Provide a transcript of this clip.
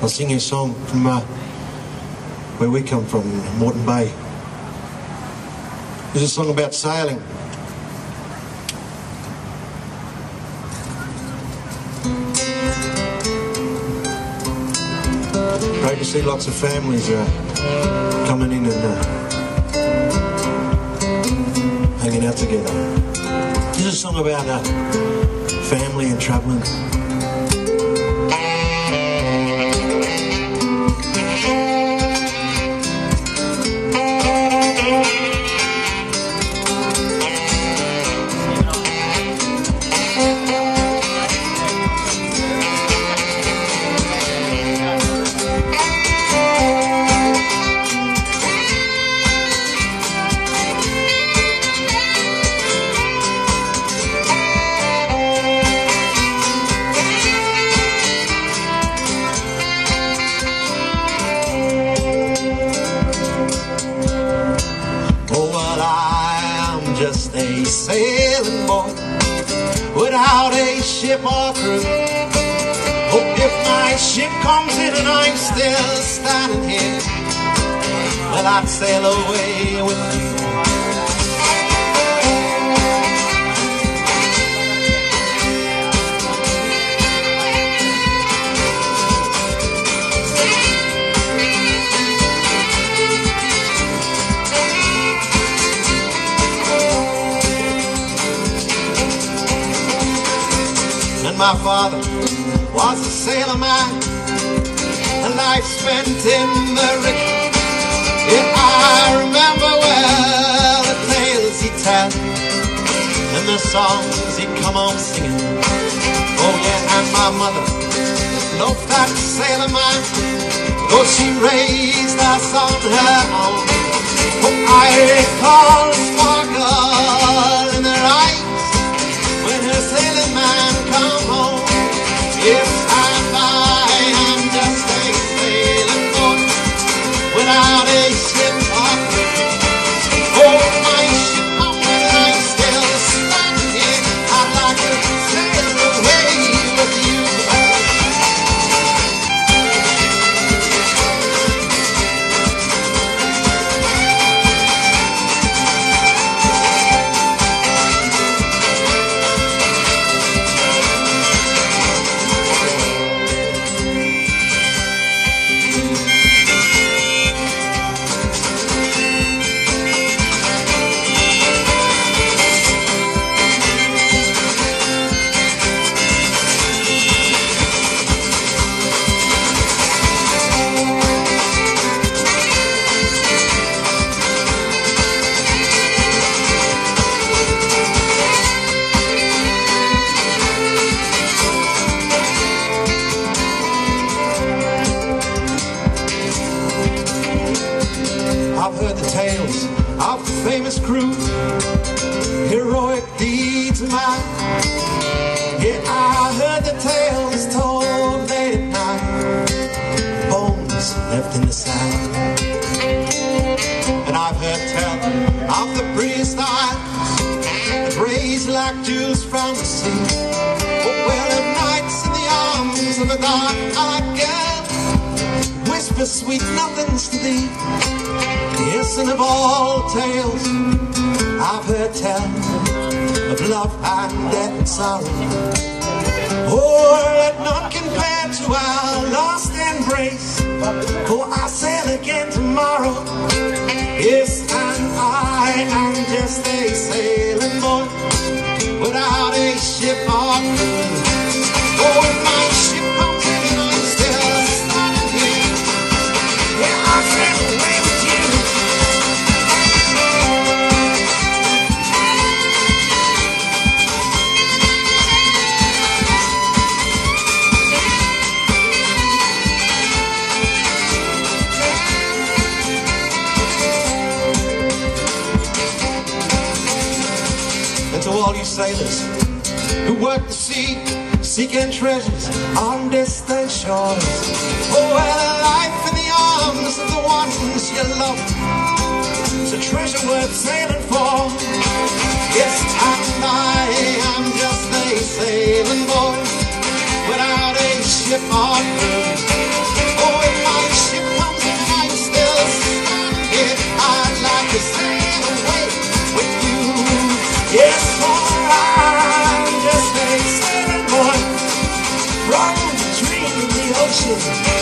I'll sing you a song from uh, where we come from, Moreton Bay. This is a song about sailing. Great to see lots of families uh, coming in and uh, hanging out together. This is a song about uh, family and travelling. Just a sailing boy without a ship or crew. Oh, if my ship comes in and I'm still standing here, well, I'd sail away with you. My father was a sailor man, a life spent in the rick. Yeah, I remember well the tales he'd tell and the songs he'd come home singing. Oh yeah, and my mother loved that sailor man, though she raised us on her own. Oh, I recall the sparkle in her eyes famous crew, heroic deeds of mine. Yeah, I heard the tales told late at night, bones left in the sand. And I've heard tell of the prettiest eyes raised like jewels from the sea. Oh, well, nights in the arms of a dark-eyed whisper sweet nothings to thee. And of all tales I've heard tell of love and death and sorrow. Oh, let none compare to our lost embrace. For I sail again tomorrow. Yes, and I am just a sailing boy without a ship or crew. Sailors who work the sea, seeking treasures on distant shores. Oh, well, a life in the arms of the ones you love is a treasure worth sailing children.